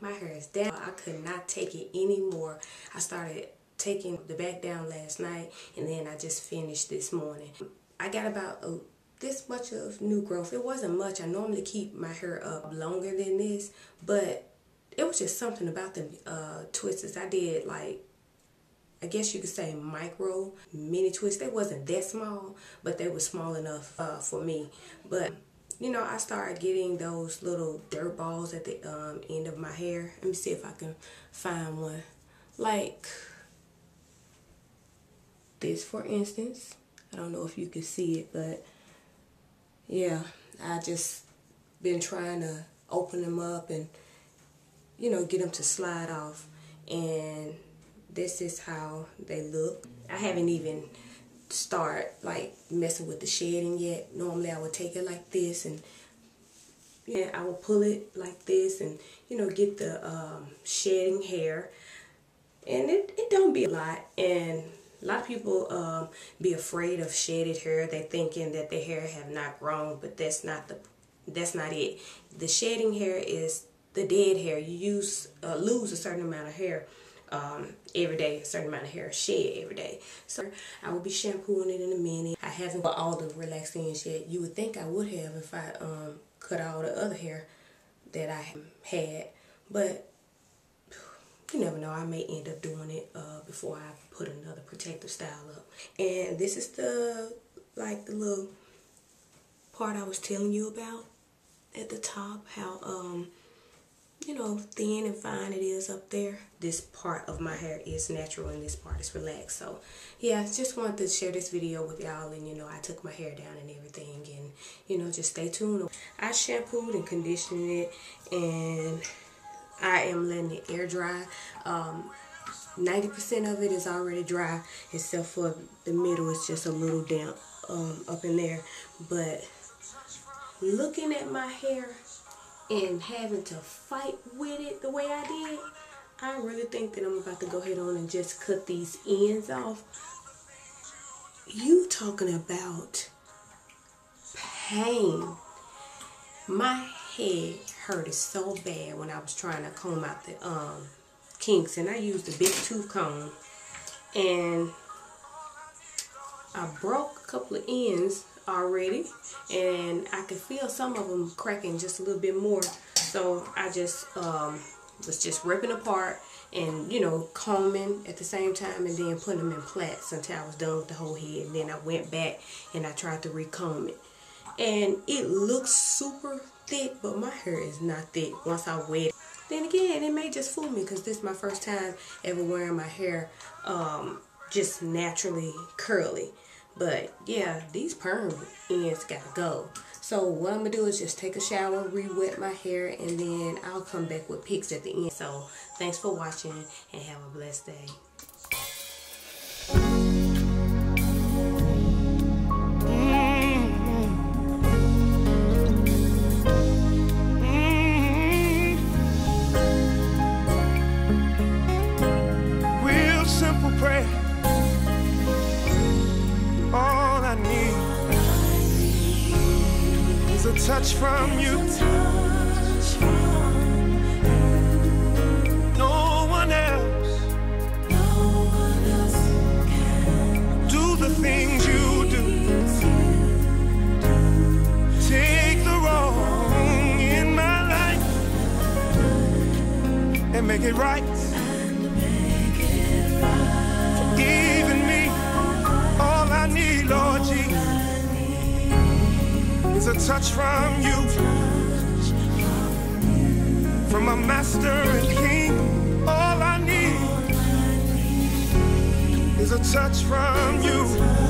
My hair is down. I could not take it anymore. I started taking the back down last night and then I just finished this morning. I got about a, this much of new growth. It wasn't much. I normally keep my hair up longer than this, but it was just something about the uh, twists. I did like I guess you could say micro mini twists. They wasn't that small, but they were small enough uh, for me. But you know, I started getting those little dirt balls at the um, end of my hair. Let me see if I can find one. Like this, for instance. I don't know if you can see it, but yeah, I just been trying to open them up and, you know, get them to slide off. And this is how they look. I haven't even start like messing with the shedding yet. Normally I would take it like this and yeah, I will pull it like this and you know get the um, shedding hair and it, it don't be a lot and a lot of people um, be afraid of shedded hair. They thinking that their hair have not grown, but that's not the that's not it. The shedding hair is the dead hair. You use uh, lose a certain amount of hair um, every day, a certain amount of hair shed every day. So I will be shampooing it in a minute. I haven't got all the relaxing yet. You would think I would have if I um, cut all the other hair that I had, but you never know. I may end up doing it uh, before I put another protective style up. And this is the like the little part I was telling you about at the top. How um you know, thin and fine it is up there. This part of my hair is natural and this part is relaxed. So, yeah, just wanted to share this video with y'all. And, you know, I took my hair down and everything. And, you know, just stay tuned. I shampooed and conditioned it. And I am letting it air dry. 90% um, of it is already dry. Except for the middle. It's just a little damp um, up in there. But looking at my hair and having to fight with it the way I did, I really think that I'm about to go ahead on and just cut these ends off. You talking about pain. My head hurted so bad when I was trying to comb out the um, kinks and I used a big tooth comb and I broke a couple of ends already and I could feel some of them cracking just a little bit more. So I just um, was just ripping apart and you know combing at the same time and then putting them in plaits until I was done with the whole head. And then I went back and I tried to recomb it. And it looks super thick but my hair is not thick once I wet it. Then again it may just fool me because this is my first time ever wearing my hair um, just naturally curly but yeah, these perm ends gotta go. So what I'm gonna do is just take a shower, re-wet my hair, and then I'll come back with pics at the end. So thanks for watching and have a blessed day. Touch from you. No one else. Can do the things you do. Take the wrong in my life and make it right. Touch from you. From my master and king, all I need is a touch from you.